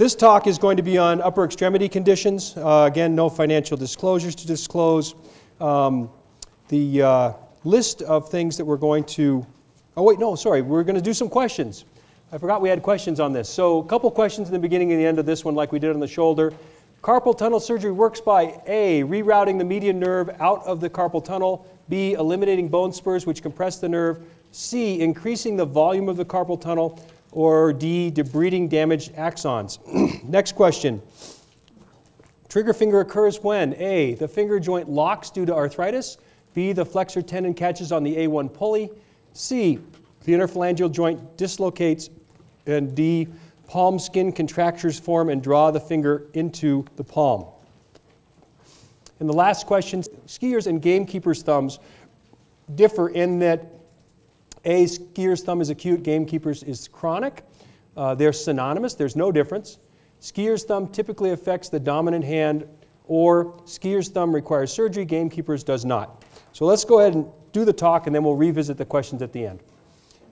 This talk is going to be on upper extremity conditions. Uh, again, no financial disclosures to disclose. Um, the uh, list of things that we're going to. Oh, wait, no, sorry. We're going to do some questions. I forgot we had questions on this. So, a couple questions in the beginning and the end of this one, like we did on the shoulder. Carpal tunnel surgery works by A, rerouting the median nerve out of the carpal tunnel, B, eliminating bone spurs which compress the nerve, C, increasing the volume of the carpal tunnel, or D, debriding damaged axons. Next question. Trigger finger occurs when A, the finger joint locks due to arthritis, B, the flexor tendon catches on the A1 pulley, C, the interphalangeal joint dislocates and D, palm skin contractures form and draw the finger into the palm. And the last question skiers and gamekeepers' thumbs differ in that A, skier's thumb is acute, gamekeepers is chronic. Uh, they're synonymous, there's no difference. Skier's thumb typically affects the dominant hand, or skier's thumb requires surgery, gamekeepers does not. So let's go ahead and do the talk, and then we'll revisit the questions at the end.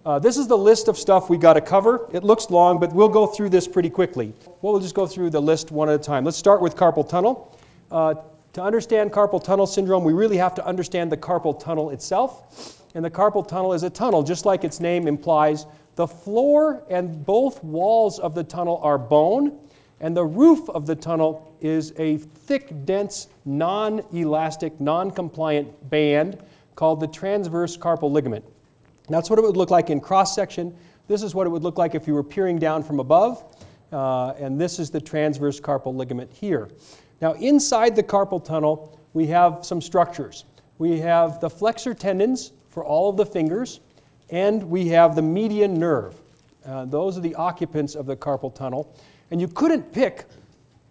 Uh, this is the list of stuff we got to cover. It looks long, but we'll go through this pretty quickly. Well, We'll just go through the list one at a time. Let's start with carpal tunnel. Uh, to understand carpal tunnel syndrome, we really have to understand the carpal tunnel itself. And the carpal tunnel is a tunnel, just like its name implies. The floor and both walls of the tunnel are bone, and the roof of the tunnel is a thick, dense, non elastic, non compliant band called the transverse carpal ligament. That's what it would look like in cross section. This is what it would look like if you were peering down from above. Uh, and this is the transverse carpal ligament here. Now, inside the carpal tunnel, we have some structures. We have the flexor tendons for all of the fingers, and we have the median nerve. Uh, those are the occupants of the carpal tunnel. And you couldn't pick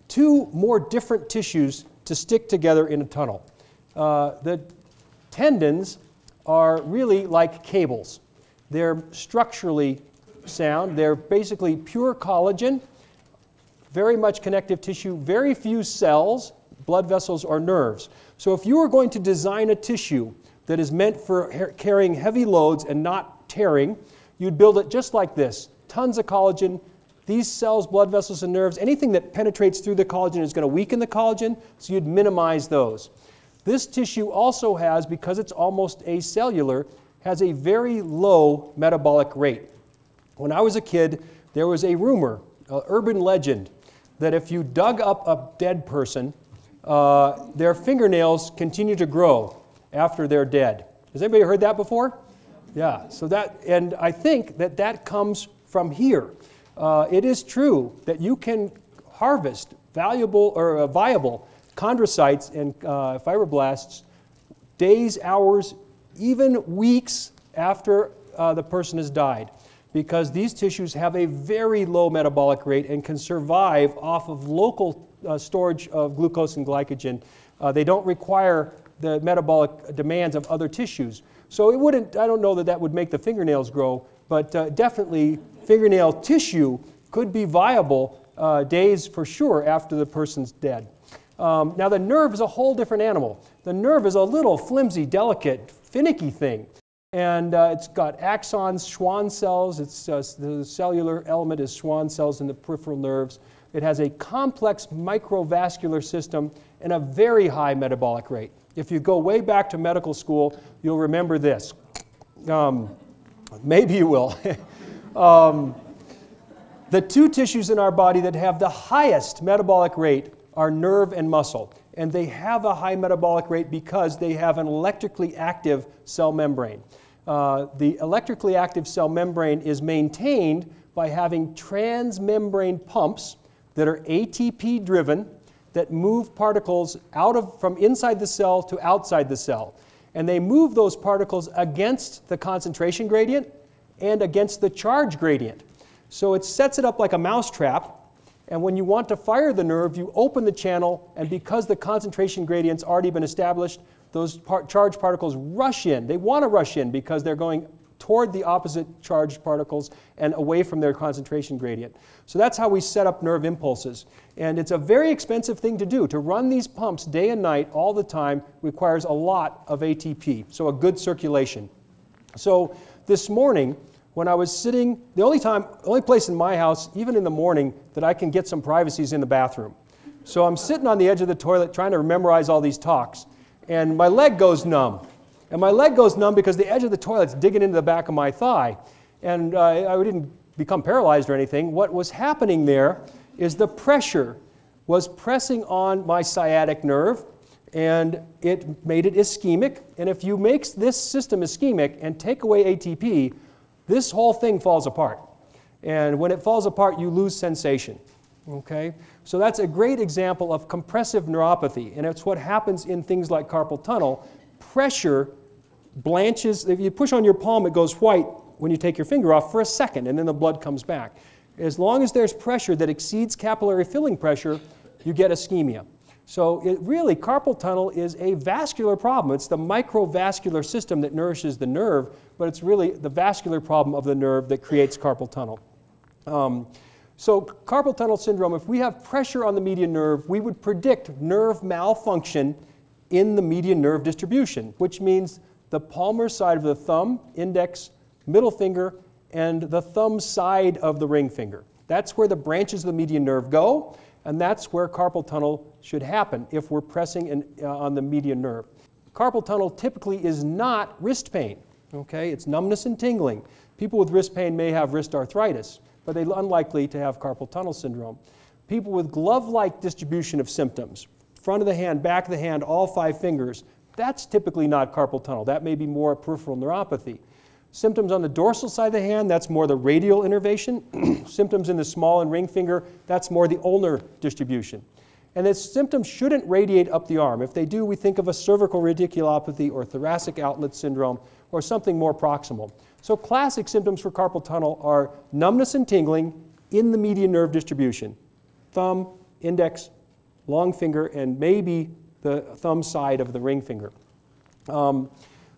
two more different tissues to stick together in a tunnel. Uh, the tendons are really like cables. They're structurally sound. They're basically pure collagen, very much connective tissue, very few cells, blood vessels, or nerves. So if you were going to design a tissue that is meant for carrying heavy loads and not tearing, you'd build it just like this tons of collagen. These cells, blood vessels, and nerves, anything that penetrates through the collagen is going to weaken the collagen, so you'd minimize those. This tissue also has, because it's almost acellular, has a very low metabolic rate. When I was a kid, there was a rumor, an urban legend, that if you dug up a dead person, uh, their fingernails continue to grow after they're dead. Has anybody heard that before? Yeah, so that, and I think that that comes from here. Uh, it is true that you can harvest valuable or uh, viable chondrocytes and uh, fibroblasts days, hours, even weeks after uh, the person has died because these tissues have a very low metabolic rate and can survive off of local uh, storage of glucose and glycogen. Uh, they don't require the metabolic demands of other tissues. So it wouldn't, I don't know that that would make the fingernails grow, but uh, definitely fingernail tissue could be viable uh, days for sure after the person's dead. Um, now, the nerve is a whole different animal. The nerve is a little flimsy, delicate, finicky thing. And uh, it's got axons, Schwann cells. It's, uh, the cellular element is Schwann cells in the peripheral nerves. It has a complex microvascular system and a very high metabolic rate. If you go way back to medical school, you'll remember this. Um, maybe you will. um, the two tissues in our body that have the highest metabolic rate are nerve and muscle. And they have a high metabolic rate because they have an electrically active cell membrane. Uh, the electrically active cell membrane is maintained by having transmembrane pumps that are ATP driven that move particles out of, from inside the cell to outside the cell. And they move those particles against the concentration gradient and against the charge gradient. So it sets it up like a mousetrap and when you want to fire the nerve, you open the channel, and because the concentration gradient's already been established, those par charged particles rush in. They want to rush in because they're going toward the opposite charged particles and away from their concentration gradient. So that's how we set up nerve impulses. And it's a very expensive thing to do. To run these pumps day and night all the time requires a lot of ATP, so a good circulation. So this morning, when I was sitting, the only time, only place in my house, even in the morning, that I can get some privacy is in the bathroom. So I'm sitting on the edge of the toilet trying to memorize all these talks, and my leg goes numb. And my leg goes numb because the edge of the toilet's digging into the back of my thigh. And uh, I didn't become paralyzed or anything. What was happening there is the pressure was pressing on my sciatic nerve, and it made it ischemic. And if you make this system ischemic and take away ATP, this whole thing falls apart. And when it falls apart, you lose sensation. Okay? So that's a great example of compressive neuropathy, and it's what happens in things like carpal tunnel. Pressure blanches, if you push on your palm, it goes white when you take your finger off for a second, and then the blood comes back. As long as there's pressure that exceeds capillary filling pressure, you get ischemia. So it really, carpal tunnel is a vascular problem. It's the microvascular system that nourishes the nerve, but it's really the vascular problem of the nerve that creates carpal tunnel. Um, so carpal tunnel syndrome, if we have pressure on the median nerve, we would predict nerve malfunction in the median nerve distribution, which means the palmar side of the thumb, index, middle finger, and the thumb side of the ring finger. That's where the branches of the median nerve go. And that's where carpal tunnel should happen if we're pressing in, uh, on the median nerve. Carpal tunnel typically is not wrist pain. Okay, it's numbness and tingling. People with wrist pain may have wrist arthritis, but they're unlikely to have carpal tunnel syndrome. People with glove-like distribution of symptoms, front of the hand, back of the hand, all five fingers, that's typically not carpal tunnel. That may be more peripheral neuropathy. Symptoms on the dorsal side of the hand, that's more the radial innervation. symptoms in the small and ring finger, that's more the ulnar distribution. And the symptoms shouldn't radiate up the arm. If they do, we think of a cervical radiculopathy or thoracic outlet syndrome or something more proximal. So classic symptoms for carpal tunnel are numbness and tingling in the median nerve distribution. Thumb, index, long finger, and maybe the thumb side of the ring finger. Um,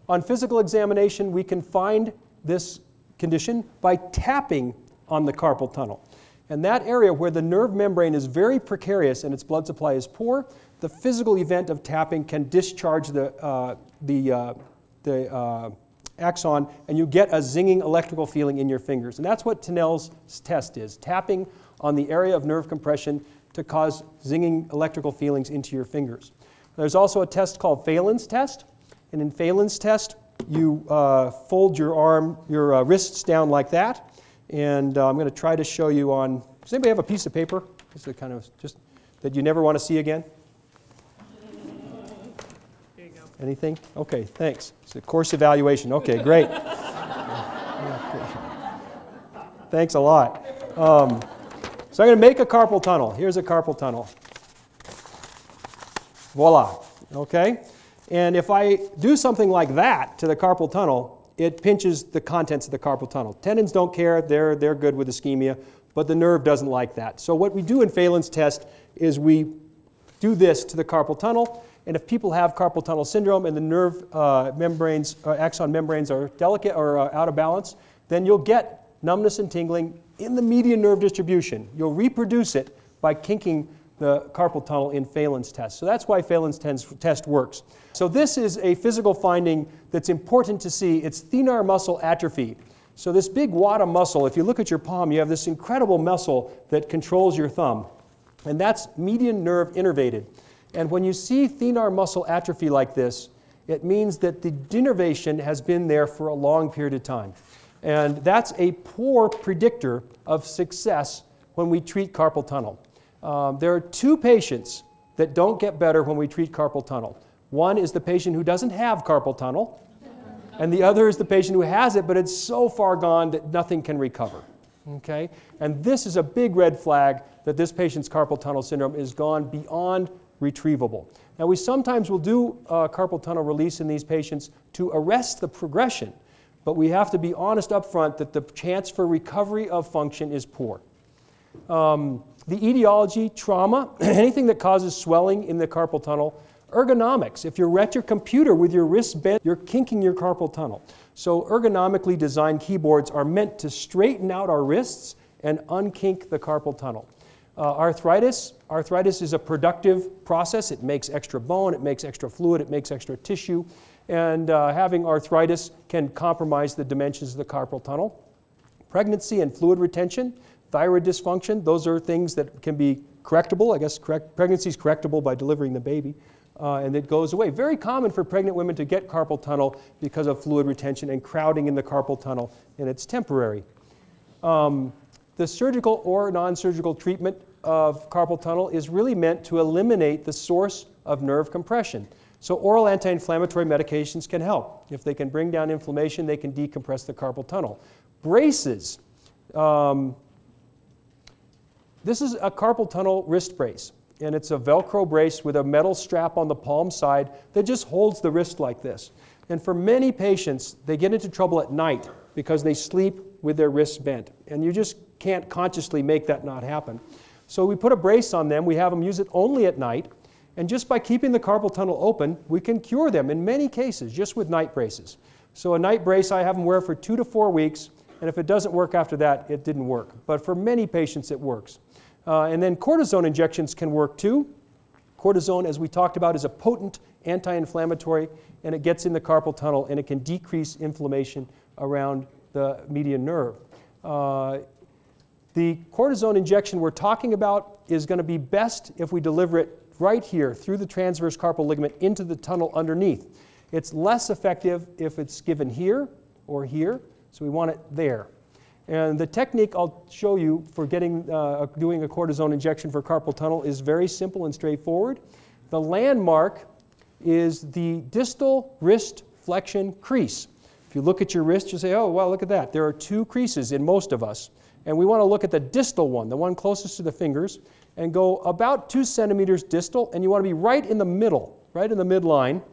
on physical examination, we can find this condition by tapping on the carpal tunnel. And that area where the nerve membrane is very precarious and its blood supply is poor, the physical event of tapping can discharge the, uh, the, uh, the uh, axon and you get a zinging electrical feeling in your fingers. And that's what Tinel's test is, tapping on the area of nerve compression to cause zinging electrical feelings into your fingers. There's also a test called Phalen's test. And in Phalen's test, you uh, fold your arm, your uh, wrists down like that. And uh, I'm going to try to show you on. Does anybody have a piece of paper? Just a kind of just that you never want to see again. Here you go. Anything? Okay, thanks. It's a course evaluation. Okay, great. thanks a lot. Um, so I'm going to make a carpal tunnel. Here's a carpal tunnel. Voila. Okay? And if I do something like that to the carpal tunnel, it pinches the contents of the carpal tunnel. Tendons don't care, they're, they're good with ischemia, but the nerve doesn't like that. So what we do in Phalen's test is we do this to the carpal tunnel, and if people have carpal tunnel syndrome and the nerve uh, membranes, uh, axon membranes are delicate or uh, out of balance, then you'll get numbness and tingling in the median nerve distribution. You'll reproduce it by kinking the carpal tunnel in Phalen's test. So that's why Phalen's test works. So this is a physical finding that's important to see. It's thenar muscle atrophy. So this big wad of muscle, if you look at your palm, you have this incredible muscle that controls your thumb. And that's median nerve innervated. And when you see thenar muscle atrophy like this, it means that the denervation has been there for a long period of time. And that's a poor predictor of success when we treat carpal tunnel. Um, there are two patients that don't get better when we treat carpal tunnel. One is the patient who doesn't have carpal tunnel, and the other is the patient who has it, but it's so far gone that nothing can recover. Okay? And this is a big red flag that this patient's carpal tunnel syndrome is gone beyond retrievable. Now, we sometimes will do uh, carpal tunnel release in these patients to arrest the progression, but we have to be honest up front that the chance for recovery of function is poor. Um, the etiology, trauma, anything that causes swelling in the carpal tunnel, ergonomics. If you're at your computer with your wrists bent, you're kinking your carpal tunnel. So ergonomically designed keyboards are meant to straighten out our wrists and unkink the carpal tunnel. Uh, arthritis, arthritis is a productive process. It makes extra bone, it makes extra fluid, it makes extra tissue. And uh, having arthritis can compromise the dimensions of the carpal tunnel. Pregnancy and fluid retention, thyroid dysfunction, those are things that can be correctable. I guess correct, pregnancy is correctable by delivering the baby. Uh, and it goes away. Very common for pregnant women to get carpal tunnel because of fluid retention and crowding in the carpal tunnel, and it's temporary. Um, the surgical or non surgical treatment of carpal tunnel is really meant to eliminate the source of nerve compression. So, oral anti inflammatory medications can help. If they can bring down inflammation, they can decompress the carpal tunnel. Braces. Um, this is a carpal tunnel wrist brace, and it's a Velcro brace with a metal strap on the palm side that just holds the wrist like this. And for many patients, they get into trouble at night because they sleep with their wrists bent, and you just can't consciously make that not happen. So we put a brace on them, we have them use it only at night, and just by keeping the carpal tunnel open, we can cure them in many cases just with night braces. So a night brace I have them wear for two to four weeks, and if it doesn't work after that, it didn't work. But for many patients, it works. Uh, and then cortisone injections can work too. Cortisone, as we talked about, is a potent anti inflammatory, and it gets in the carpal tunnel and it can decrease inflammation around the median nerve. Uh, the cortisone injection we're talking about is going to be best if we deliver it right here through the transverse carpal ligament into the tunnel underneath. It's less effective if it's given here or here, so we want it there. And the technique I'll show you for getting, uh, doing a cortisone injection for carpal tunnel is very simple and straightforward. The landmark is the distal wrist flexion crease. If you look at your wrist, you say, oh, well, look at that. There are two creases in most of us. And we want to look at the distal one, the one closest to the fingers, and go about two centimeters distal, and you want to be right in the middle, right in the midline.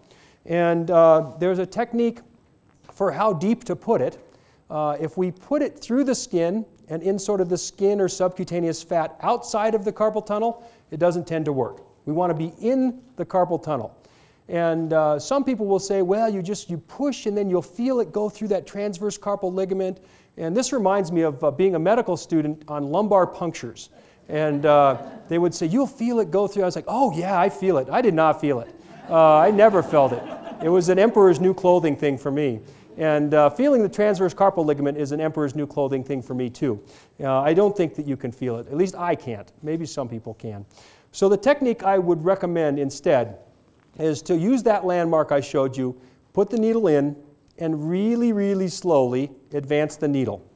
And uh, there's a technique for how deep to put it. Uh, if we put it through the skin and in sort of the skin or subcutaneous fat outside of the carpal tunnel, it doesn't tend to work. We want to be in the carpal tunnel. And uh, some people will say, well, you just you push and then you'll feel it go through that transverse carpal ligament. And this reminds me of uh, being a medical student on lumbar punctures. And uh, they would say, you'll feel it go through. I was like, oh, yeah, I feel it. I did not feel it. Uh, I never felt it. It was an emperor's new clothing thing for me. And uh, feeling the transverse carpal ligament is an emperor's new clothing thing for me, too. Uh, I don't think that you can feel it. At least I can't. Maybe some people can. So, the technique I would recommend instead is to use that landmark I showed you, put the needle in, and really, really slowly advance the needle.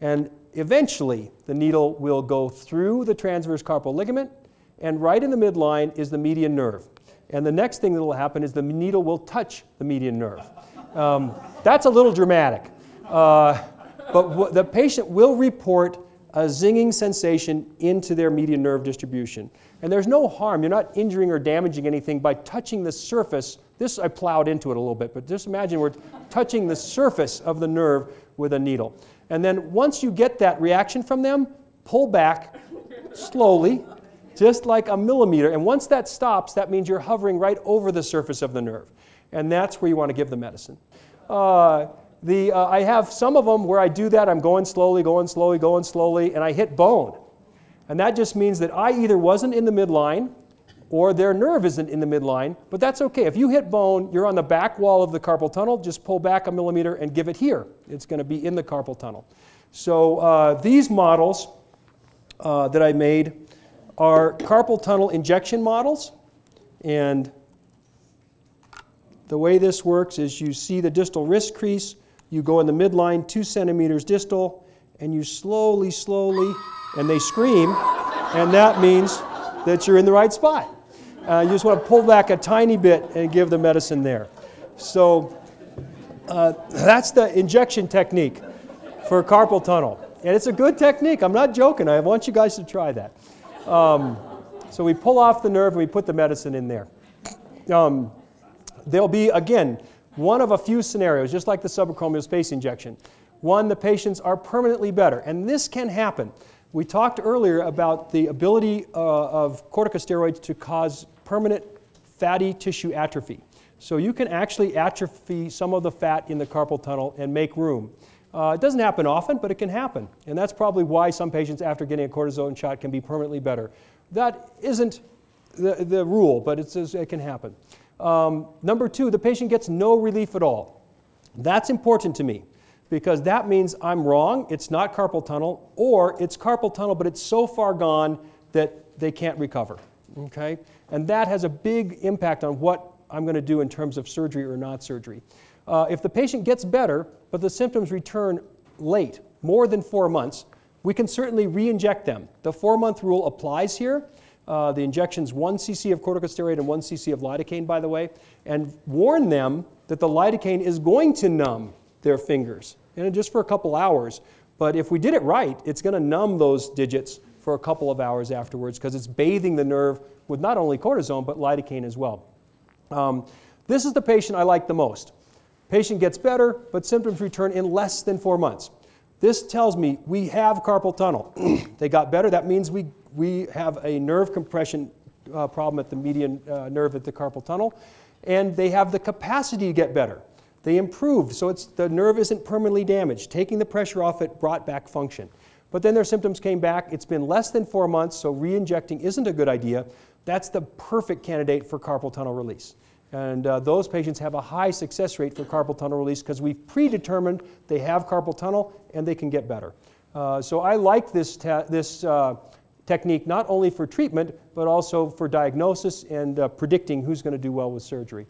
And eventually, the needle will go through the transverse carpal ligament, and right in the midline is the median nerve. And the next thing that will happen is the needle will touch the median nerve. Um, that's a little dramatic. Uh, but the patient will report a zinging sensation into their median nerve distribution. And there's no harm. You're not injuring or damaging anything by touching the surface. This, I plowed into it a little bit, but just imagine we're touching the surface of the nerve with a needle. And then once you get that reaction from them, pull back slowly, just like a millimeter. And once that stops, that means you're hovering right over the surface of the nerve. And that's where you want to give the medicine. Uh, the, uh, I have some of them where I do that. I'm going slowly, going slowly, going slowly, and I hit bone. And that just means that I either wasn't in the midline or their nerve isn't in the midline, but that's okay. If you hit bone, you're on the back wall of the carpal tunnel, just pull back a millimeter and give it here. It's going to be in the carpal tunnel. So uh, these models uh, that I made are carpal tunnel injection models. And the way this works is you see the distal wrist crease, you go in the midline two centimeters distal, and you slowly, slowly and they scream, and that means that you're in the right spot. Uh, you just want to pull back a tiny bit and give the medicine there. So uh, that's the injection technique for carpal tunnel. And it's a good technique. I'm not joking. I want you guys to try that. Um, so we pull off the nerve and we put the medicine in there. Um, there'll be, again, one of a few scenarios, just like the subacromial space injection. One, the patients are permanently better. And this can happen. We talked earlier about the ability uh, of corticosteroids to cause permanent fatty tissue atrophy. So you can actually atrophy some of the fat in the carpal tunnel and make room. Uh, it doesn't happen often, but it can happen. And that's probably why some patients, after getting a cortisone shot, can be permanently better. That isn't the, the rule, but it can happen. Um, number two, the patient gets no relief at all. That's important to me. because that means I'm wrong, it's not carpal tunnel, or it's carpal tunnel, but it's so far gone that they can't recover. Okay? And that has a big impact on what I'm going to do in terms of surgery or not surgery. Uh, if the patient gets better, but the symptoms return late, more than four months, we can certainly re inject them. The four month rule applies here. Uh, the injection's 1 cc of corticosteroid and 1 cc of lidocaine, by the way, and warn them that the lidocaine is going to numb their fingers, and just for a couple hours. But if we did it right, it's going to numb those digits for a couple of hours afterwards because it's bathing the nerve with not only cortisone but lidocaine as well. Um, this is the patient I like the most. Patient gets better, but symptoms return in less than four months. This tells me we have carpal tunnel. they got better. That means we, we have a nerve compression uh, problem at the median uh, nerve at the carpal tunnel. And they have the capacity to get better. They improved, so it's, the nerve isn't permanently damaged. Taking the pressure off it brought back function. But then their symptoms came back. It's been less than four months, so re injecting isn't a good idea. That's the perfect candidate for carpal tunnel release. And uh, those patients have a high success rate for carpal tunnel release because we've predetermined they have carpal tunnel and they can get better. Uh, so I like this, this uh, technique not only for treatment, but also for diagnosis and uh, predicting who's going to do well with surgery.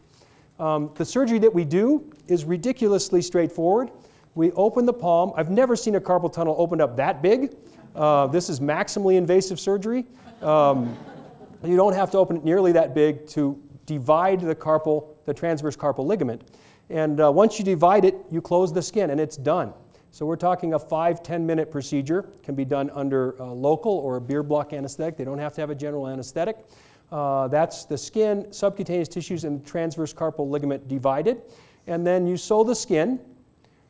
Um, the surgery that we do is ridiculously straightforward. We open the palm. I've never seen a carpal tunnel opened up that big. Uh, this is maximally invasive surgery. Um, you don't have to open it nearly that big to divide the carpal, the transverse carpal ligament. And uh, once you divide it, you close the skin and it's done. So we're talking a five, 10 minute procedure. Can be done under local or a Bier block anesthetic. They don't have to have a general anesthetic. Uh, that's the skin, subcutaneous tissues, and transverse carpal ligament divided. And then you sew the skin,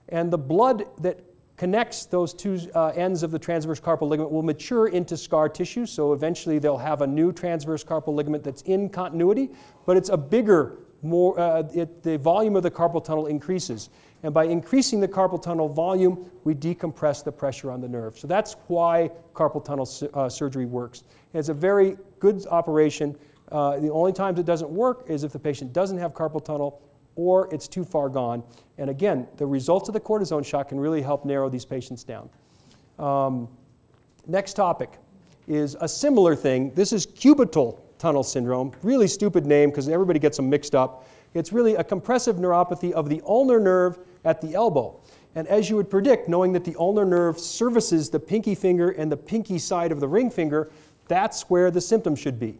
and the blood that connects those two uh, ends of the transverse carpal ligament will mature into scar tissue. So eventually they'll have a new transverse carpal ligament that's in continuity, but it's a bigger, more, uh, it, the volume of the carpal tunnel increases. And by increasing the carpal tunnel volume, we decompress the pressure on the nerve. So that's why carpal tunnel su uh, surgery works. it's a very good operation. Uh, the only times it doesn't work is if the patient doesn't have carpal tunnel or it's too far gone. And again, the results of the cortisone shot can really help narrow these patients down. Um, next topic is a similar thing. This is cubital tunnel syndrome. Really stupid name because everybody gets them mixed up. It's really a compressive neuropathy of the ulnar nerve at the elbow. And as you would predict, knowing that the ulnar nerve services the pinky finger and the pinky side of the ring finger, that's where the symptom should be.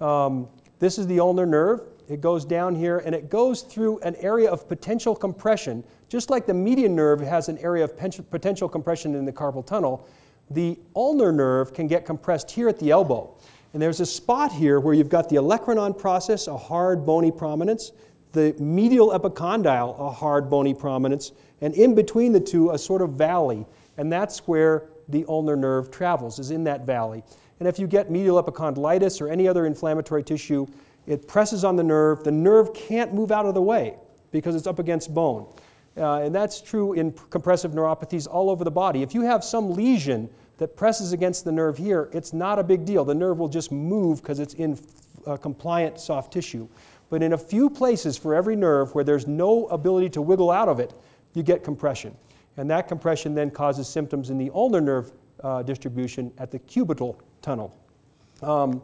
Um, this is the ulnar nerve. It goes down here and it goes through an area of potential compression. Just like the median nerve has an area of potential compression in the carpal tunnel, the ulnar nerve can get compressed here at the elbow. And there's a spot here where you've got the olecranon process, a hard bony prominence, the medial epicondyle, a hard bony prominence, and in between the two, a sort of valley. And that's where the ulnar nerve travels, is in that valley. And if you get medial epicondylitis or any other inflammatory tissue, it presses on the nerve. The nerve can't move out of the way because it's up against bone. Uh, and that's true in compressive neuropathies all over the body. If you have some lesion that presses against the nerve here, it's not a big deal. The nerve will just move because it's in uh, compliant soft tissue. But in a few places for every nerve where there's no ability to wiggle out of it, you get compression. And that compression then causes symptoms in the ulnar nerve uh, distribution at the cubital tunnel. Um,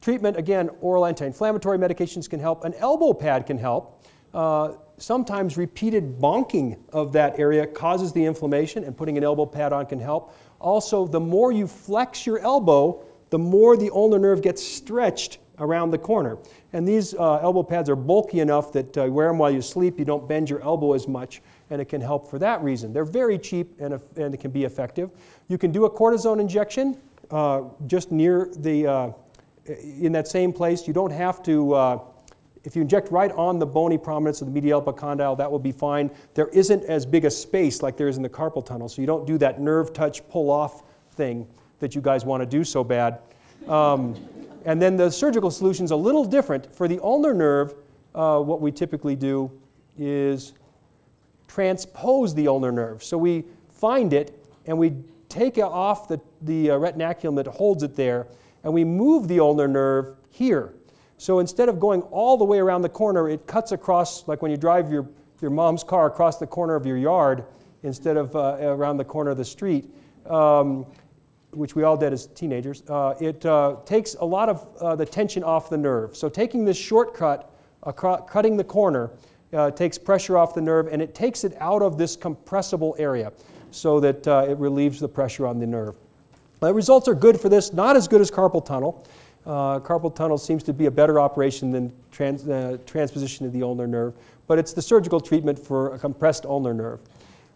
Treatment, again, oral anti-inflammatory medications can help. An elbow pad can help. Uh, sometimes repeated bonking of that area causes the inflammation, and putting an elbow pad on can help. Also, the more you flex your elbow, the more the ulnar nerve gets stretched around the corner. And these uh, elbow pads are bulky enough that uh, wear them while you sleep, you don't bend your elbow as much, and it can help for that reason. They're very cheap and, and it can be effective. You can do a cortisone injection uh, just near the uh, in that same place. You don't have to, uh, if you inject right on the bony prominence of the medial epicondyle, that will be fine. There isn't as big a space like there is in the carpal tunnel, so you don't do that nerve touch pull off thing that you guys want to do so bad. Um, and then the surgical solution is a little different. For the ulnar nerve, uh, what we typically do is transpose the ulnar nerve. So we find it and we take it off the, the uh, retinaculum that holds it there and we move the ulnar nerve here. So instead of going all the way around the corner, it cuts across, like when you drive your, your mom's car across the corner of your yard, instead of uh, around the corner of the street, um, which we all did as teenagers, uh, it uh, takes a lot of uh, the tension off the nerve. So taking this shortcut, cutting the corner, uh, takes pressure off the nerve and it takes it out of this compressible area so that uh, it relieves the pressure on the nerve. The results are good for this, not as good as carpal tunnel. Uh, carpal tunnel seems to be a better operation than trans, uh, transposition of the ulnar nerve, but it's the surgical treatment for a compressed ulnar nerve.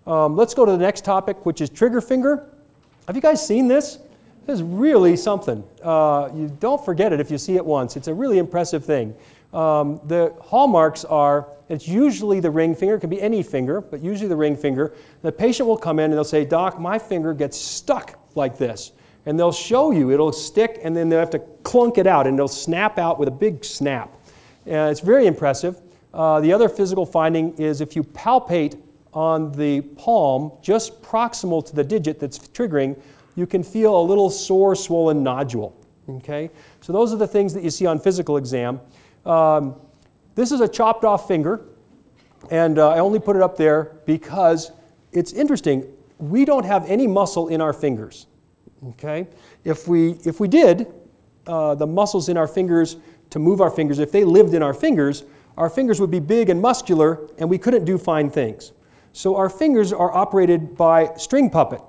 Um, let's go to the next topic, which is trigger finger. Have you guys seen this? This is really something. Uh, you don't forget it if you see it once. It's a really impressive thing. Um, the hallmarks are it's usually the ring finger, it can be any finger, but usually the ring finger. The patient will come in and they'll say, Doc, my finger gets stuck like this. And they'll show you, it'll stick, and then they'll have to clunk it out, and it'll snap out with a big snap. And it's very impressive. Uh, the other physical finding is if you palpate on the palm, just proximal to the digit that's triggering, you can feel a little sore, swollen nodule. Okay? So those are the things that you see on physical exam. Um, this is a chopped off finger, and uh, I only put it up there because it's interesting. We don't have any muscle in our fingers. Okay? If we, if we did, uh, the muscles in our fingers to move our fingers, if they lived in our fingers, our fingers would be big and muscular, and we couldn't do fine things. So our fingers are operated by string puppet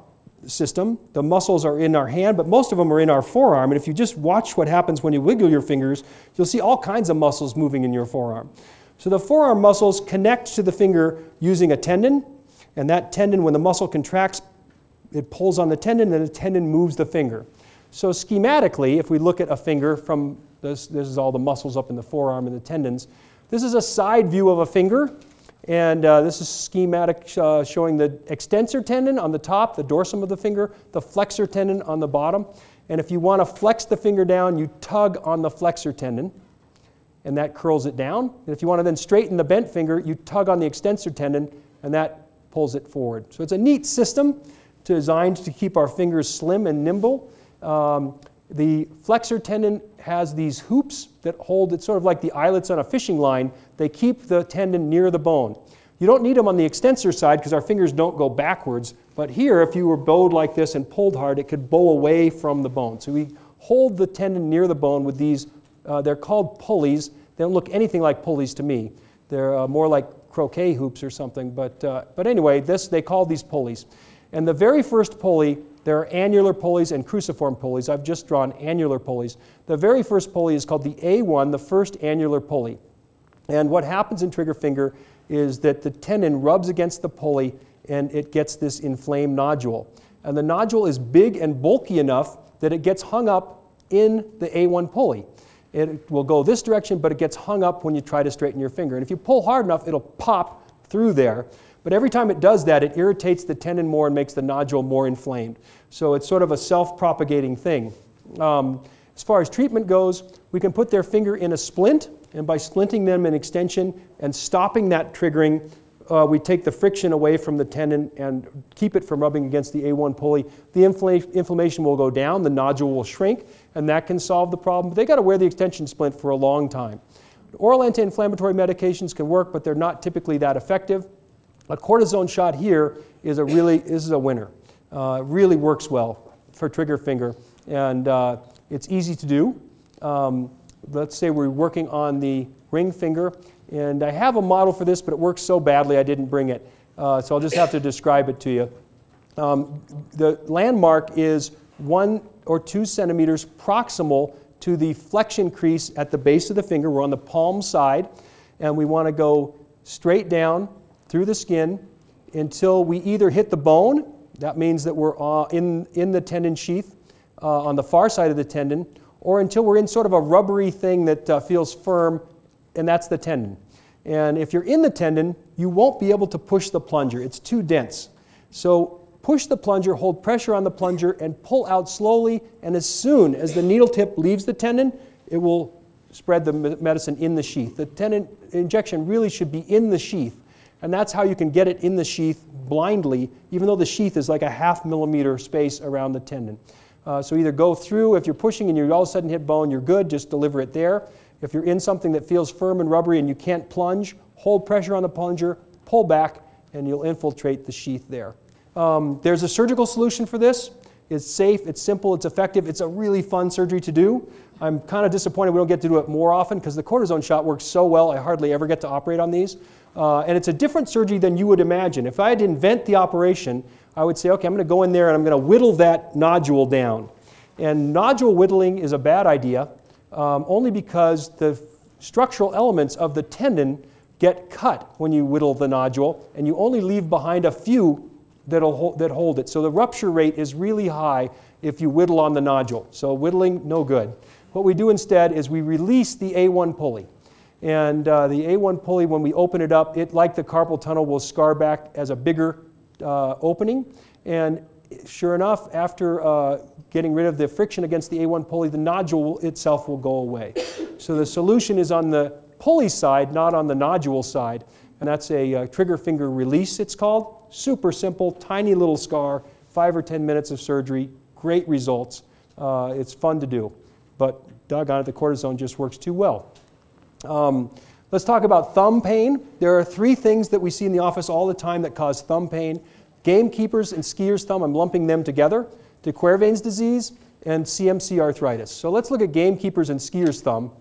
system. The muscles are in our hand, but most of them are in our forearm. And if you just watch what happens when you wiggle your fingers, you'll see all kinds of muscles moving in your forearm. So the forearm muscles connect to the finger using a tendon, and that tendon, when the muscle contracts, it pulls on the tendon, and the tendon moves the finger. So schematically, if we look at a finger from this, this is all the muscles up in the forearm and the tendons. This is a side view of a finger. And uh, this is schematic uh, showing the extensor tendon on the top, the dorsum of the finger, the flexor tendon on the bottom. And if you want to flex the finger down, you tug on the flexor tendon, and that curls it down. And if you want to then straighten the bent finger, you tug on the extensor tendon, and that pulls it forward. So it's a neat system designed to keep our fingers slim and nimble. Um, the flexor tendon has these hoops that hold, it's sort of like the eyelets on a fishing line. They keep the tendon near the bone. You don't need them on the extensor side because our fingers don't go backwards. But here, if you were bowed like this and pulled hard, it could bow away from the bone. So we hold the tendon near the bone with these, uh, they're called pulleys. They don't look anything like pulleys to me. They're uh, more like croquet hoops or something. But, uh, but anyway, this, they call these pulleys. And the very first pulley there are annular pulleys and cruciform pulleys. I've just drawn annular pulleys. The very first pulley is called the A1, the first annular pulley. And what happens in trigger finger is that the tendon rubs against the pulley and it gets this inflamed nodule. And the nodule is big and bulky enough that it gets hung up in the A1 pulley. It will go this direction, but it gets hung up when you try to straighten your finger. And if you pull hard enough, it'll pop through there. But every time it does that, it irritates the tendon more and makes the nodule more inflamed. So it's sort of a self propagating thing. Um, as far as treatment goes, we can put their finger in a splint, and by splinting them in extension and stopping that triggering, uh, we take the friction away from the tendon and keep it from rubbing against the A1 pulley. The infl inflammation will go down, the nodule will shrink, and that can solve the problem. But they got to wear the extension splint for a long time. Oral anti inflammatory medications can work, but they're not typically that effective. A cortisone shot here is a really this is a winner. Uh, really works well for trigger finger, and uh, it's easy to do. Um, let's say we're working on the ring finger, and I have a model for this, but it works so badly I didn't bring it. Uh, so I'll just have to describe it to you. Um, the landmark is one or two centimeters proximal to the flexion crease at the base of the finger. We're on the palm side, and we want to go straight down through the skin until we either hit the bone, that means that we're uh, in, in the tendon sheath uh, on the far side of the tendon, or until we're in sort of a rubbery thing that uh, feels firm, and that's the tendon. And if you're in the tendon, you won't be able to push the plunger, it's too dense. So push the plunger, hold pressure on the plunger, and pull out slowly. And as soon as the needle tip leaves the tendon, it will spread the medicine in the sheath. The tendon injection really should be in the sheath and that's how you can get it in the sheath blindly, even though the sheath is like a half millimeter space around the tendon. Uh, so either go through, if you're pushing and you all of a sudden hit bone, you're good, just deliver it there. If you're in something that feels firm and rubbery and you can't plunge, hold pressure on the plunger, pull back, and you'll infiltrate the sheath there. Um, there's a surgical solution for this. It's safe, it's simple, it's effective. It's a really fun surgery to do. I'm kind of disappointed we don't get to do it more often because the cortisone shot works so well, I hardly ever get to operate on these. Uh, and it's a different surgery than you would imagine. If I had to invent the operation, I would say, okay, I'm going to go in there and I'm going to whittle that nodule down. And nodule whittling is a bad idea um, only because the structural elements of the tendon get cut when you whittle the nodule, and you only leave behind a few that'll hold, that hold it. So the rupture rate is really high if you whittle on the nodule. So whittling, no good. What we do instead is we release the A1 pulley. And uh, the A1 pulley, when we open it up, it, like the carpal tunnel, will scar back as a bigger uh, opening. And sure enough, after uh, getting rid of the friction against the A1 pulley, the nodule itself will go away. So the solution is on the pulley side, not on the nodule side. And that's a uh, trigger finger release, it's called. Super simple, tiny little scar, five or 10 minutes of surgery, great results. Uh, it's fun to do. But doggone it, the cortisone just works too well. Um, let's talk about thumb pain. There are three things that we see in the office all the time that cause thumb pain. Gamekeepers and skier's thumb, I'm lumping them together. De Quervain's disease and CMC arthritis. So let's look at gamekeepers and skier's thumb.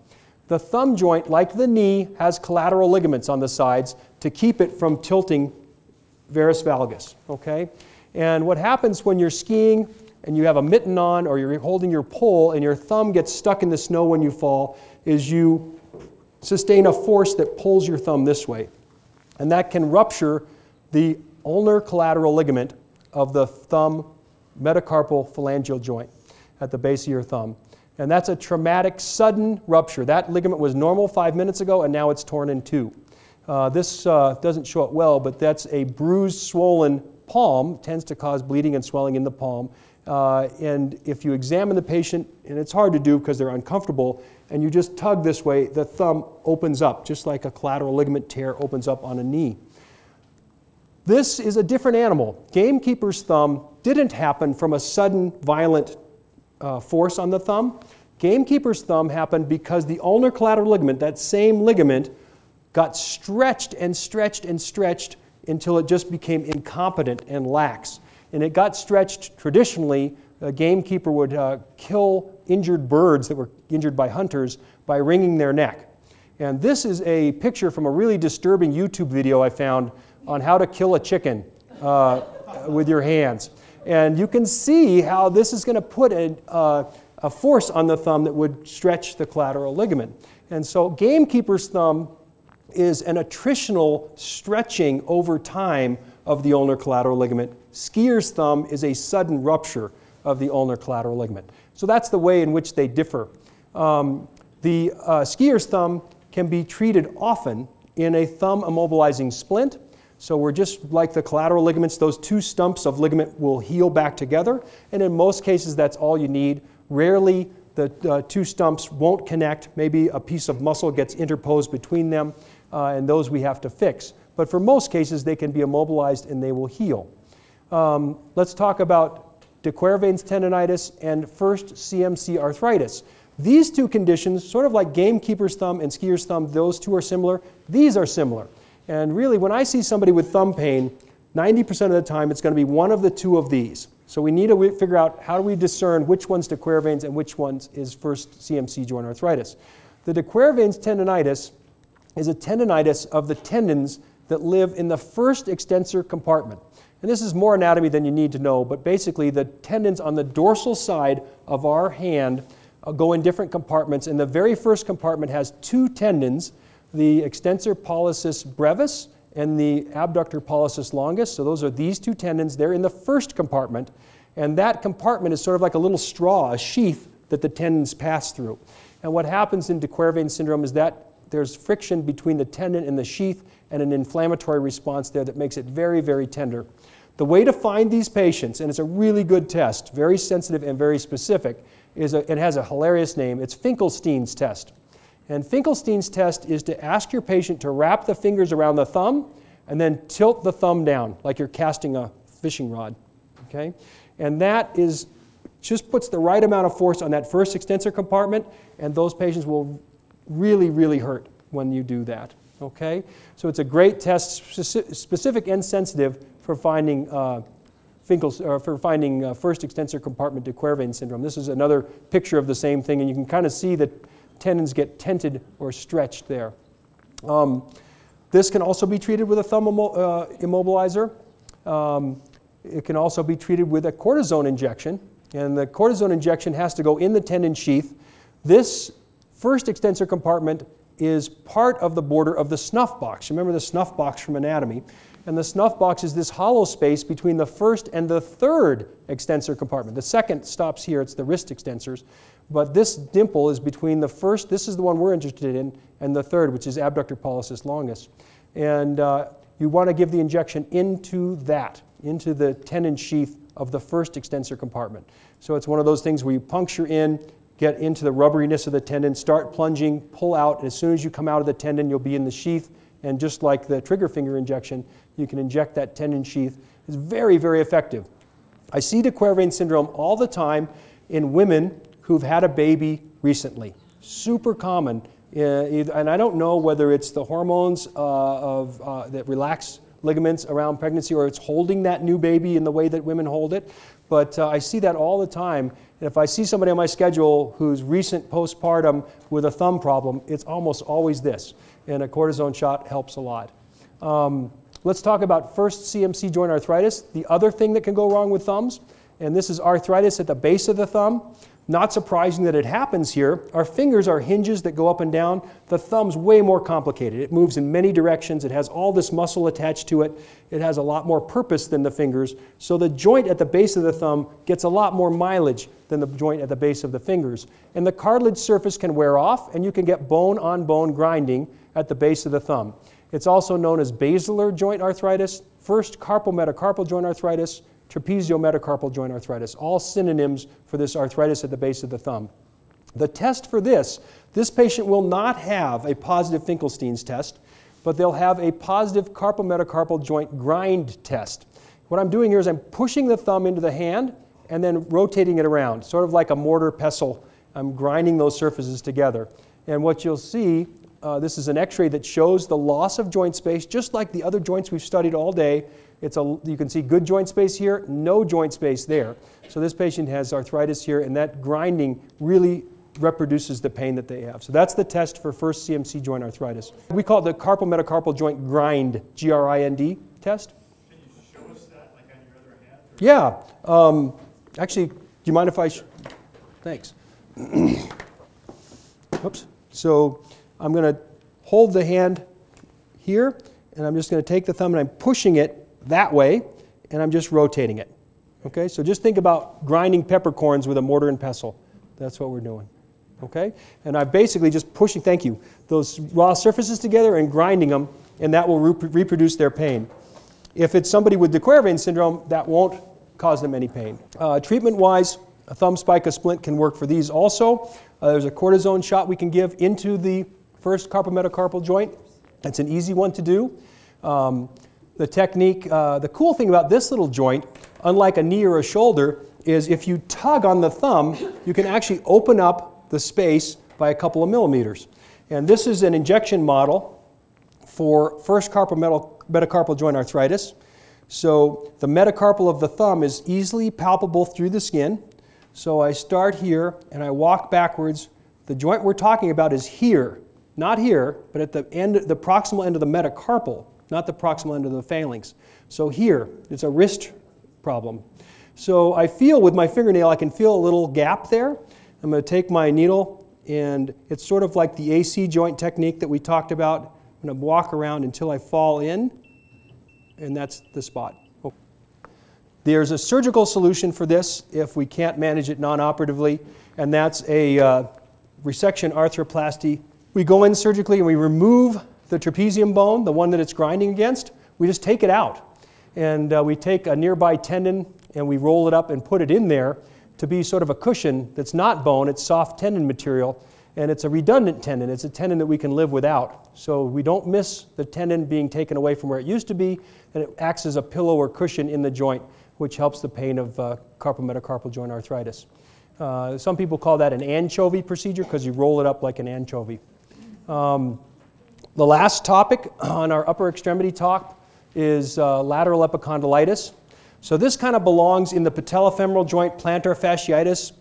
The thumb joint, like the knee, has collateral ligaments on the sides to keep it from tilting varus valgus, okay? And what happens when you're skiing and you have a mitten on or you're holding your pole and your thumb gets stuck in the snow when you fall is you sustain a force that pulls your thumb this way. And that can rupture the ulnar collateral ligament of the thumb metacarpal phalangeal joint at the base of your thumb. And that's a traumatic, sudden rupture. That ligament was normal five minutes ago, and now it's torn in two. Uh, this uh, doesn't show it well, but that's a bruised, swollen palm, tends to cause bleeding and swelling in the palm. Uh, and if you examine the patient, and it's hard to do because they're uncomfortable, and you just tug this way, the thumb opens up, just like a collateral ligament tear opens up on a knee. This is a different animal. Gamekeeper's thumb didn't happen from a sudden violent uh, force on the thumb. Gamekeeper's thumb happened because the ulnar collateral ligament, that same ligament, got stretched and stretched and stretched until it just became incompetent and lax. And it got stretched traditionally. A gamekeeper would uh, kill injured birds that were injured by hunters by wringing their neck. And this is a picture from a really disturbing YouTube video I found on how to kill a chicken uh, with your hands. And you can see how this is going to put a, uh, a force on the thumb that would stretch the collateral ligament. And so gamekeeper's thumb is an attritional stretching over time of the ulnar collateral ligament. Skier's thumb is a sudden rupture of the ulnar collateral ligament. So that's the way in which they differ. Um, the uh, skier's thumb can be treated often in a thumb immobilizing splint so we're just like the collateral ligaments, those two stumps of ligament will heal back together. And in most cases, that's all you need. Rarely, the uh, two stumps won't connect. Maybe a piece of muscle gets interposed between them, uh, and those we have to fix. But for most cases, they can be immobilized and they will heal. Um, let's talk about de Quervain's tendonitis and first CMC arthritis. These two conditions, sort of like gamekeeper's thumb and skier's thumb, those two are similar. These are similar. And really, when I see somebody with thumb pain, 90% of the time it's going to be one of the two of these. So we need to figure out how do we discern which one's de Quervain's and which one's is first CMC joint arthritis. The de Quervain's tendonitis is a tendonitis of the tendons that live in the first extensor compartment. And this is more anatomy than you need to know, but basically the tendons on the dorsal side of our hand uh, go in different compartments. And the very first compartment has two tendons the extensor pollicis brevis and the abductor pollicis longus. So those are these two tendons. They're in the first compartment. And that compartment is sort of like a little straw, a sheath that the tendons pass through. And what happens in de Quervain syndrome is that there's friction between the tendon and the sheath and an inflammatory response there that makes it very, very tender. The way to find these patients, and it's a really good test, very sensitive and very specific, is a, it has a hilarious name. It's Finkelstein's test. And Finkelstein's test is to ask your patient to wrap the fingers around the thumb and then tilt the thumb down like you're casting a fishing rod. Okay? And that is just puts the right amount of force on that first extensor compartment, and those patients will really, really hurt when you do that. Okay? So it's a great test, specific and sensitive for finding uh, Finkel's, or for finding uh, first extensor compartment de Quervain syndrome. This is another picture of the same thing, and you can kind of see that tendons get tented or stretched there. Um, this can also be treated with a thumb uh, immobilizer. Um, it can also be treated with a cortisone injection, and the cortisone injection has to go in the tendon sheath. This first extensor compartment is part of the border of the snuff box. Remember the snuff box from anatomy? And the snuff box is this hollow space between the first and the third extensor compartment. The second stops here, it's the wrist extensors. But this dimple is between the first, this is the one we're interested in, and the third, which is abductor pollicis longus. And uh, you want to give the injection into that, into the tendon sheath of the first extensor compartment. So it's one of those things where you puncture in, get into the rubberiness of the tendon, start plunging, pull out, and as soon as you come out of the tendon, you'll be in the sheath. And just like the trigger finger injection, you can inject that tendon sheath. It's very, very effective. I see de Quervain syndrome all the time in women who've had a baby recently. Super common. Uh, and I don't know whether it's the hormones uh, of, uh, that relax ligaments around pregnancy or it's holding that new baby in the way that women hold it. But uh, I see that all the time. And if I see somebody on my schedule who's recent postpartum with a thumb problem, it's almost always this. And a cortisone shot helps a lot. Um, let's talk about first CMC joint arthritis, the other thing that can go wrong with thumbs. And this is arthritis at the base of the thumb. Not surprising that it happens here. Our fingers are hinges that go up and down. The thumb's way more complicated. It moves in many directions. It has all this muscle attached to it. It has a lot more purpose than the fingers. So the joint at the base of the thumb gets a lot more mileage than the joint at the base of the fingers. And the cartilage surface can wear off, and you can get bone on bone grinding at the base of the thumb. It's also known as basilar joint arthritis, first carpal metacarpal joint arthritis, trapeziometacarpal joint arthritis, all synonyms for this arthritis at the base of the thumb. The test for this, this patient will not have a positive Finkelstein's test, but they'll have a positive carpal metacarpal joint grind test. What I'm doing here is I'm pushing the thumb into the hand and then rotating it around, sort of like a mortar pestle. I'm grinding those surfaces together. And what you'll see, uh, this is an x-ray that shows the loss of joint space, just like the other joints we've studied all day. It's a, you can see good joint space here, no joint space there. So this patient has arthritis here, and that grinding really reproduces the pain that they have. So that's the test for first CMC joint arthritis. We call it the carpal metacarpal joint grind, G-R-I-N-D test. Can you show us that, like on your other hand? Yeah. Um, actually, do you mind if I? Sh- Thanks. Oops. So I'm going to hold the hand here, and I'm just going to take the thumb and I'm pushing it that way, and I'm just rotating it. Okay, so just think about grinding peppercorns with a mortar and pestle. That's what we're doing. Okay, and I'm basically just pushing, thank you, those raw surfaces together and grinding them, and that will re- reproduce their pain. If it's somebody with de Quervain syndrome, that won't cause them any pain. Uh, treatment wise, a thumb spica splint can work for these also. Uh, there's a cortisone shot we can give into the first carpal metacarpal joint. That's an easy one to do. Um, the technique, uh, the cool thing about this little joint, unlike a knee or a shoulder, is if you tug on the thumb, you can actually open up the space by a couple of millimeters. And this is an injection model for first metacarpal joint arthritis. So the metacarpal of the thumb is easily palpable through the skin. So I start here and I walk backwards. The joint we're talking about is here, not here, but at the end, the proximal end of the metacarpal not the proximal end of the phalanx. So here, it's a wrist problem. So I feel with my fingernail, I can feel a little gap there. I'm going to take my needle, and it's sort of like the AC joint technique that we talked about. I'm going to walk around until I fall in, and that's the spot. There's a surgical solution for this if we can't manage it non operatively, and that's a uh, resection arthroplasty. We go in surgically and we remove the trapezium bone, the one that it's grinding against, we just take it out. And uh, we take a nearby tendon and we roll it up and put it in there to be sort of a cushion that's not bone, it's soft tendon material. And it's a redundant tendon. It's a tendon that we can live without. So we don't miss the tendon being taken away from where it used to be, and it acts as a pillow or cushion in the joint, which helps the pain of uh, carpal metacarpal joint arthritis. Uh, some people call that an anchovy procedure because you roll it up like an anchovy. Um, The last topic on our upper extremity talk is uh, lateral epicondylitis. So this kind of belongs in the patellofemoral joint plantar fasciitis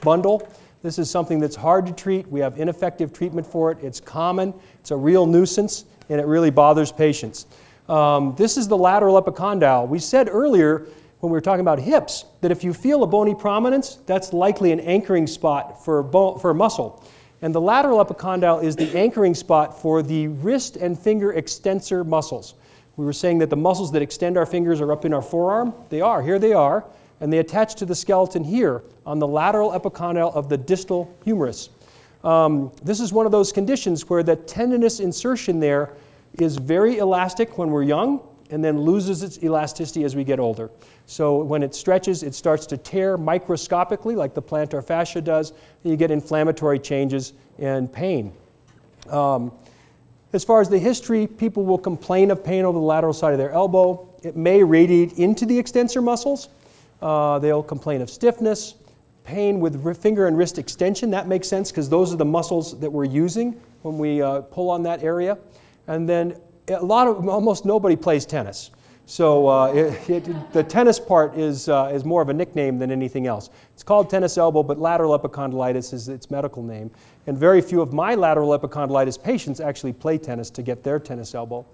bundle. This is something that's hard to treat. We have ineffective treatment for it. It's common, it's a real nuisance, and it really bothers patients. Um, this is the lateral epicondyle. We said earlier when we were talking about hips that if you feel a bony prominence, that's likely an anchoring spot for, for muscle. And the lateral epicondyle is the anchoring spot for the wrist and finger extensor muscles. We were saying that the muscles that extend our fingers are up in our forearm. They are. Here they are and they attach to the skeleton here on the lateral epicondyle of the distal humerus. Um, this is one of those conditions where the tendinous insertion there is very elastic when we're young and then loses its elasticity as we get older. So when it stretches, it starts to tear microscopically, like the plantar fascia does, and you get inflammatory changes and pain. Um, as far as the history, people will complain of pain over the lateral side of their elbow. It may radiate into the extensor muscles, uh, they'll complain of stiffness, pain with finger and wrist extension. That makes sense because those are the muscles that we're using when we uh, pull on that area. And then a lot of almost nobody plays tennis. So uh, it, it, the tennis part is, uh, is more of a nickname than anything else. It's called tennis elbow, but lateral epicondylitis is its medical name. And very few of my lateral epicondylitis patients actually play tennis to get their tennis elbow.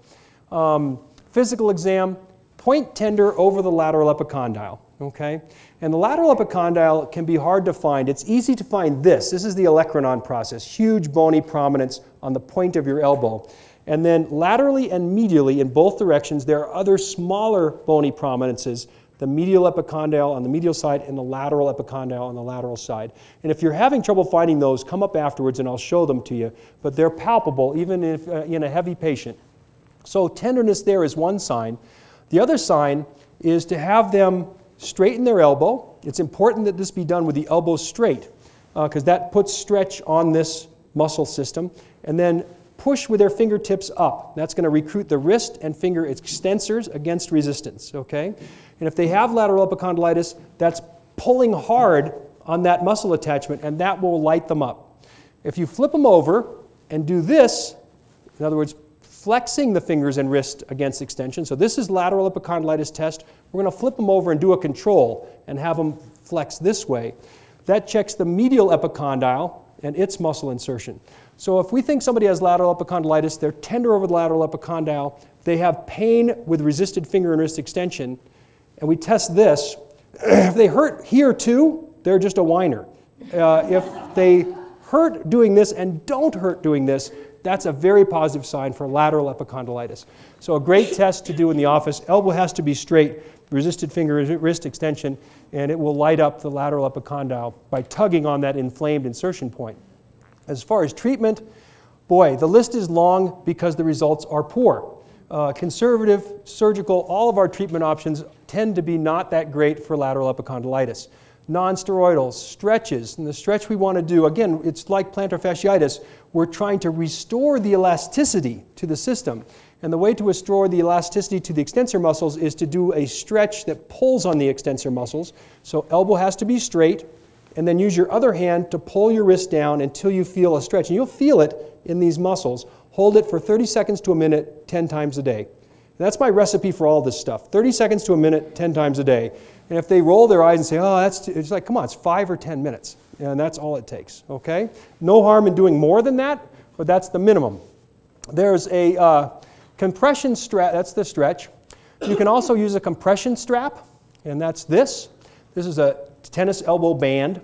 Um, physical exam, point tender over the lateral epicondyle okay? And the lateral epicondyle can be hard to find. It's easy to find this. This is the olecranon process, huge bony prominence on the point of your elbow. And then laterally and medially in both directions, there are other smaller bony prominences, the medial epicondyle on the medial side and the lateral epicondyle on the lateral side. And if you're having trouble finding those, come up afterwards and I'll show them to you. But they're palpable even if, uh, in a heavy patient. So tenderness there is one sign. The other sign is to have them straighten their elbow. It's important that this be done with the elbow straight because uh, that puts stretch on this muscle system. And then push with their fingertips up. That's going to recruit the wrist and finger extensors against resistance, okay? And if they have lateral epicondylitis, that's pulling hard on that muscle attachment and that will light them up. If you flip them over and do this, in other words, flexing the fingers and wrist against extension. So this is lateral epicondylitis test. We're going to flip them over and do a control and have them flex this way. That checks the medial epicondyle and its muscle insertion. So if we think somebody has lateral epicondylitis, they're tender over the lateral epicondyle, they have pain with resisted finger and wrist extension, and we test this. if they hurt here too, they're just a whiner. Uh, if they hurt doing this and don't hurt doing this, that's a very positive sign for lateral epicondylitis. So a great test to do in the office. Elbow has to be straight, resisted finger wrist extension, and it will light up the lateral epicondyle by tugging on that inflamed insertion point. As far as treatment, boy, the list is long because the results are poor. Uh, conservative, surgical, all of our treatment options tend to be not that great for lateral epicondylitis non-steroidals, stretches. And the stretch we want to do, again, it's like plantar fasciitis. We're trying to restore the elasticity to the system. And the way to restore the elasticity to the extensor muscles is to do a stretch that pulls on the extensor muscles. So elbow has to be straight, and then use your other hand to pull your wrist down until you feel a stretch. And you'll feel it in these muscles. Hold it for 30 seconds to a minute, 10 times a day. And that's my recipe for all this stuff 30 seconds to a minute, 10 times a day. And if they roll their eyes and say, oh, that's, it's like, come on, it's five or 10 minutes. And that's all it takes, okay? No harm in doing more than that, but that's the minimum. There's a uh, compression strap, that's the stretch. You can also use a compression strap, and that's this. This is a tennis elbow band,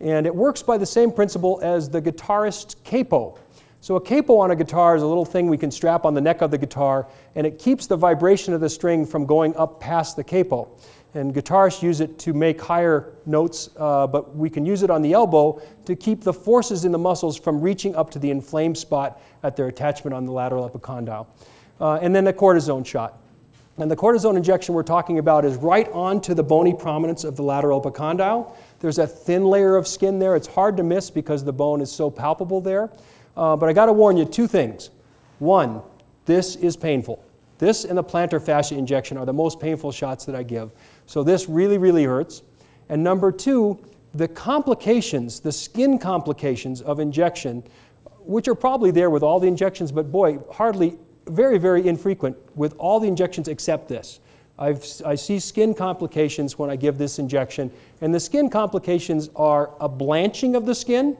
and it works by the same principle as the guitarist capo. So a capo on a guitar is a little thing we can strap on the neck of the guitar, and it keeps the vibration of the string from going up past the capo. And guitarists use it to make higher notes, uh, but we can use it on the elbow to keep the forces in the muscles from reaching up to the inflamed spot at their attachment on the lateral epicondyle. Uh, and then the cortisone shot. And the cortisone injection we're talking about is right onto the bony prominence of the lateral epicondyle. There's a thin layer of skin there. It's hard to miss because the bone is so palpable there. Uh, but I got to warn you two things. One, this is painful. This and the plantar fascia injection are the most painful shots that I give. So this really, really hurts. And number two, the complications, the skin complications of injection which are probably there with all the injections, but boy, hardly, very, very infrequent with all the injections except this. I've, I see skin complications when I give this injection, and the skin complications are a blanching of the skin,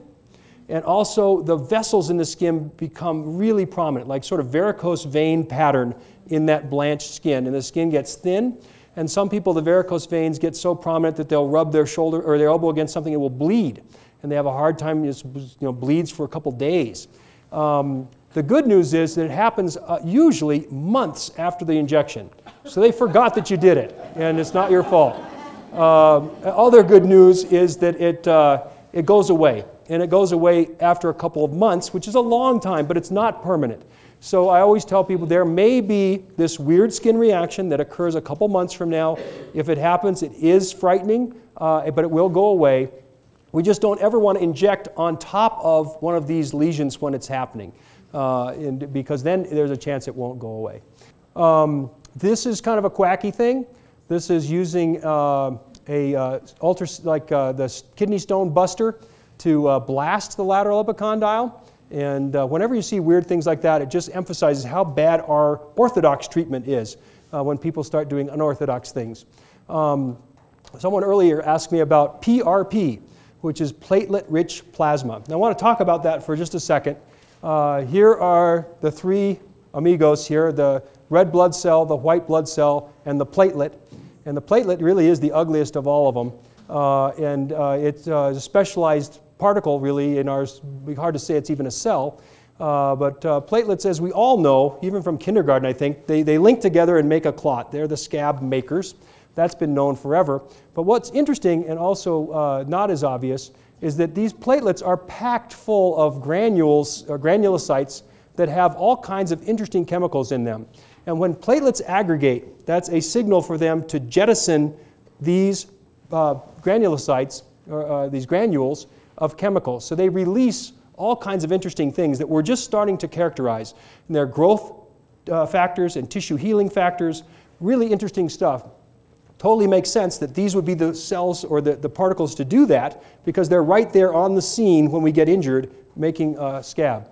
and also the vessels in the skin become really prominent, like sort of varicose vein pattern in that blanched skin, and the skin gets thin. And some people, the varicose veins get so prominent that they'll rub their shoulder or their elbow against something, it will bleed, and they have a hard time. It you know, bleeds for a couple days. Um, the good news is that it happens uh, usually months after the injection. So they forgot that you did it, and it's not your fault. Uh, other good news is that it, uh, it goes away, and it goes away after a couple of months, which is a long time, but it's not permanent. So I always tell people there may be this weird skin reaction that occurs a couple months from now. If it happens, it is frightening, uh, but it will go away. We just don't ever want to inject on top of one of these lesions when it's happening uh, because then there's a chance it won't go away. Um, this is kind of a quacky thing. This is using uh, a uh, ultra, like uh, the kidney stone buster to uh, blast the lateral epicondyle. And uh, whenever you see weird things like that, it just emphasizes how bad our orthodox treatment is when people start doing unorthodox things. Um, someone earlier asked me about PRP, which is platelet rich plasma. I want to talk about that for just a second. Uh, here are the three amigos here the red blood cell, the white blood cell, and the platelet. And the platelet really is the ugliest of all of them. Uh, and uh, it's uh, a specialized particle, really, in ours. Hard to say it's even a cell. Uh, but uh, platelets, as we all know, even from kindergarten, I think, they, they link together and make a clot. They're the scab makers. That's been known forever. But what's interesting and also not as obvious is that these platelets are packed full of granules, uh, granulocytes, that have all kinds of interesting chemicals in them. And when platelets aggregate, that's a signal for them to jettison these uh, granulocytes, or uh, these granules of chemicals. So they release all kinds of interesting things that we're just starting to characterize. And they're growth uh, factors and tissue healing factors, really interesting stuff totally makes sense that these would be the cells or the, the particles to do that because they're right there on the scene when we get injured making a scab.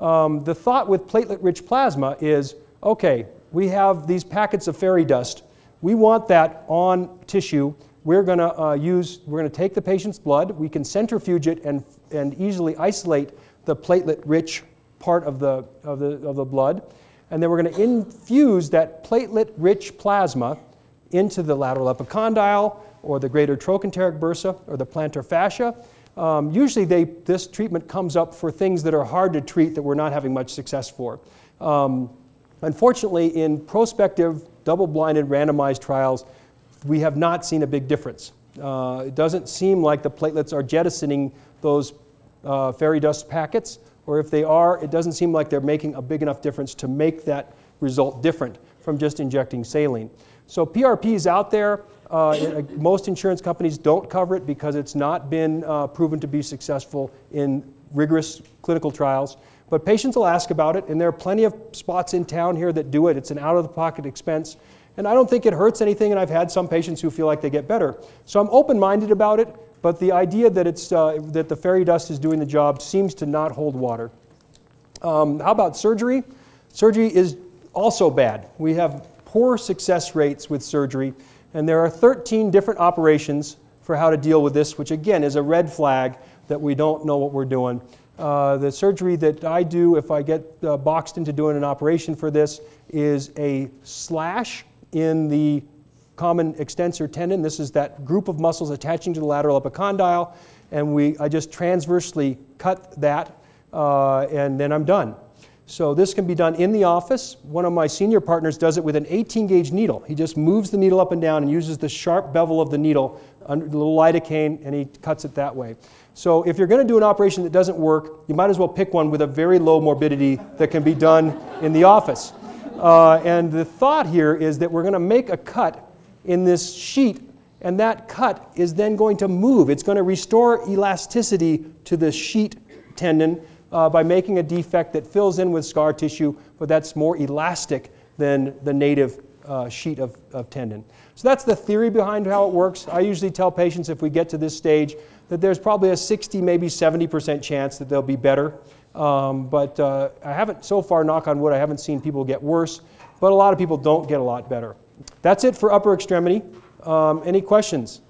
Um, the thought with platelet rich plasma is okay, we have these packets of fairy dust. We want that on tissue. We're going to uh, use, we're going to take the patient's blood, we can centrifuge it and, and easily isolate the platelet rich part of the, of, the, of the blood. And then we're going to infuse that platelet rich plasma into the lateral epicondyle or the greater trochanteric bursa or the plantar fascia. Um, usually they, this treatment comes up for things that are hard to treat that we're not having much success for. Um, unfortunately, in prospective, double-blinded, randomized trials, we have not seen a big difference. Uh, it doesn't seem like the platelets are jettisoning those uh, fairy dust packets, or if they are, it doesn't seem like they're making a big enough difference to make that result different from just injecting saline. So PRP is out there. Uh, most insurance companies don't cover it because it's not been uh, proven to be successful in rigorous clinical trials. But patients will ask about it, and there are plenty of spots in town here that do it. It's an out of the pocket expense. And I don't think it hurts anything, and I've had some patients who feel like they get better. So I'm open minded about it, but the idea that, it's, uh, that the fairy dust is doing the job seems to not hold water. Um, how about surgery? Surgery is also bad. We have poor success rates with surgery, and there are 13 different operations for how to deal with this, which again is a red flag that we don't know what we're doing. Uh, the surgery that I do, if I get uh, boxed into doing an operation for this, is a slash in the common extensor tendon. This is that group of muscles attaching to the lateral epicondyle, and we, I just transversely cut that, uh, and then I'm done. So this can be done in the office. One of my senior partners does it with an 18 gauge needle. He just moves the needle up and down and uses the sharp bevel of the needle, under the little lidocaine, and he cuts it that way. So if you're going to do an operation that doesn't work, you might as well pick one with a very low morbidity that can be done in the office. Uh, and the thought here is that we're going to make a cut in this sheet, and that cut is then going to move. It's going to restore elasticity to the sheet tendon uh, by making a defect that fills in with scar tissue, but that's more elastic than the native uh, sheet of, of tendon. So that's the theory behind how it works. I usually tell patients if we get to this stage that there's probably a 60, maybe 70% chance that they'll be better. Um, but uh, I haven't, so far, knock on wood, I haven't seen people get worse, but a lot of people don't get a lot better. That's it for upper extremity. Um, any questions?